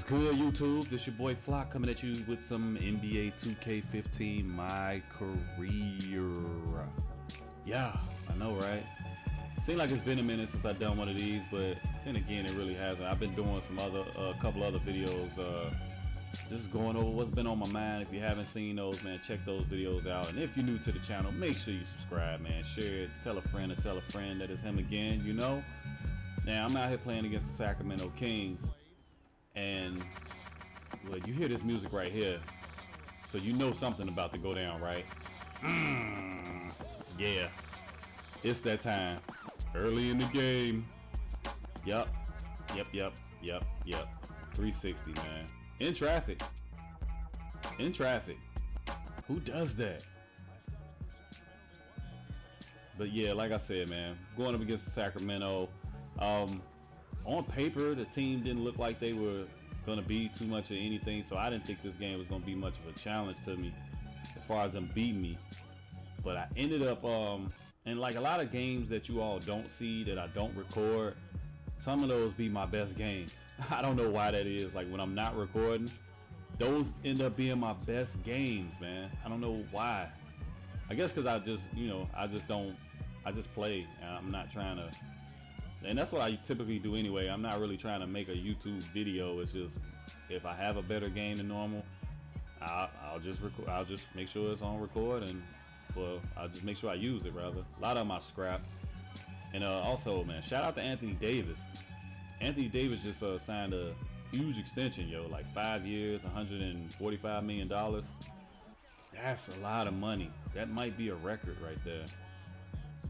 good, YouTube? This your boy Flock coming at you with some NBA 2K15 My Career. Yeah, I know, right? Seems like it's been a minute since I've done one of these, but then again, it really hasn't. I've been doing some other, a uh, couple other videos, uh, just going over what's been on my mind. If you haven't seen those, man, check those videos out. And if you're new to the channel, make sure you subscribe, man. Share it, tell a friend to tell a friend that it's him again, you know? Now, I'm out here playing against the Sacramento Kings and well, you hear this music right here, so you know something about to go down, right? Mm, yeah, it's that time. Early in the game. Yup, yep, yep, yep, yep. 360, man. In traffic. In traffic. Who does that? But yeah, like I said, man, going up against Sacramento. Um, on paper, the team didn't look like they were going to be too much of anything. So I didn't think this game was going to be much of a challenge to me as far as them beating me. But I ended up, um, and like a lot of games that you all don't see that I don't record, some of those be my best games. I don't know why that is. Like when I'm not recording, those end up being my best games, man. I don't know why. I guess because I just, you know, I just don't, I just play. I'm not trying to and that's what I typically do anyway. I'm not really trying to make a YouTube video. It's just if I have a better game than normal, I'll, I'll just record. I'll just make sure it's on record, and well, I'll just make sure I use it rather. A lot of my scrap. And uh, also, man, shout out to Anthony Davis. Anthony Davis just uh, signed a huge extension, yo, like five years, 145 million dollars. That's a lot of money. That might be a record right there.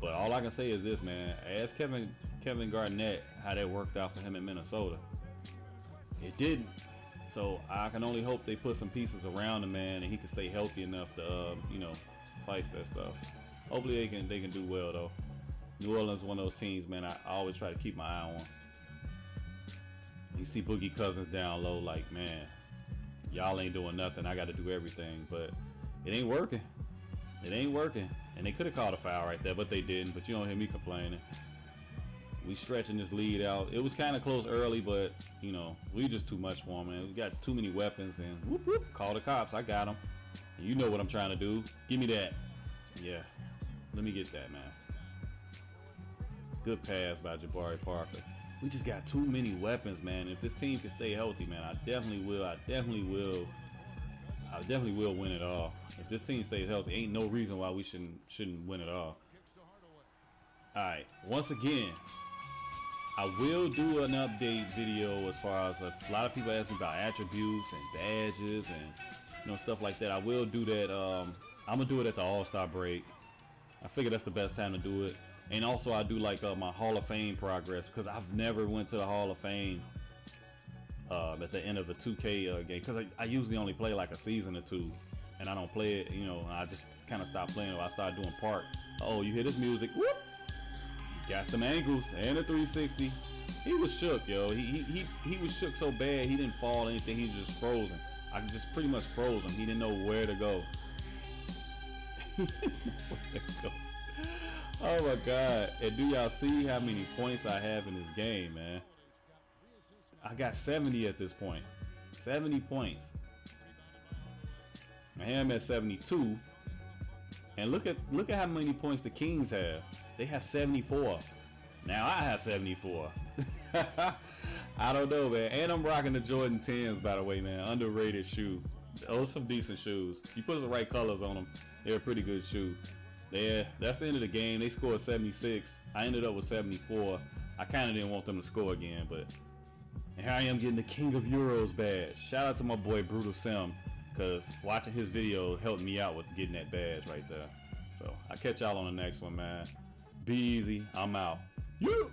But all I can say is this, man. Ask Kevin Kevin Garnett how that worked out for him in Minnesota. It didn't. So I can only hope they put some pieces around the man and he can stay healthy enough to, uh, you know, fight that stuff. Hopefully they can they can do well though. New Orleans is one of those teams, man. I, I always try to keep my eye on. You see Boogie Cousins down low, like man, y'all ain't doing nothing. I got to do everything, but it ain't working. It ain't working. And they could have called a foul right there, but they didn't. But you don't hear me complaining. We stretching this lead out. It was kind of close early, but you know, we just too much for them, man. We got too many weapons and whoop whoop, call the cops. I got them. And you know what I'm trying to do. Give me that. Yeah. Let me get that, man. Good pass by Jabari Parker. We just got too many weapons, man. If this team can stay healthy, man, I definitely will. I definitely will I definitely will win it all. If this team stays healthy, ain't no reason why we shouldn't shouldn't win it all. All right, once again, I will do an update video as far as a lot of people ask me about attributes and badges and you know stuff like that. I will do that. Um, I'm gonna do it at the All Star break. I figure that's the best time to do it. And also, I do like uh, my Hall of Fame progress because I've never went to the Hall of Fame uh, at the end of the 2K uh, game because I, I, usually only play like a season or two, and I don't play it. You know, I just kind of stopped playing. I started doing park. Oh, you hear this music? Whoop! Got some ankles and a 360. He was shook, yo. He, he he he was shook so bad he didn't fall anything. He was just frozen. I just pretty much froze him. He didn't know where to go. where to go. Oh my god. And do y'all see how many points I have in this game, man? I got 70 at this point. 70 points. I am at 72. And look at look at how many points the Kings have. They have 74. Now I have 74. I don't know, man. And I'm rocking the Jordan 10s, by the way, man. Underrated shoe. Those some decent shoes. You put the right colors on them, they're a pretty good shoe. Yeah, that's the end of the game. They scored 76. I ended up with 74. I kind of didn't want them to score again, but and here I am getting the King of Euros badge. Shout out to my boy Brutal Sim, because watching his video helped me out with getting that badge right there. So I'll catch y'all on the next one, man. Be easy. I'm out. You.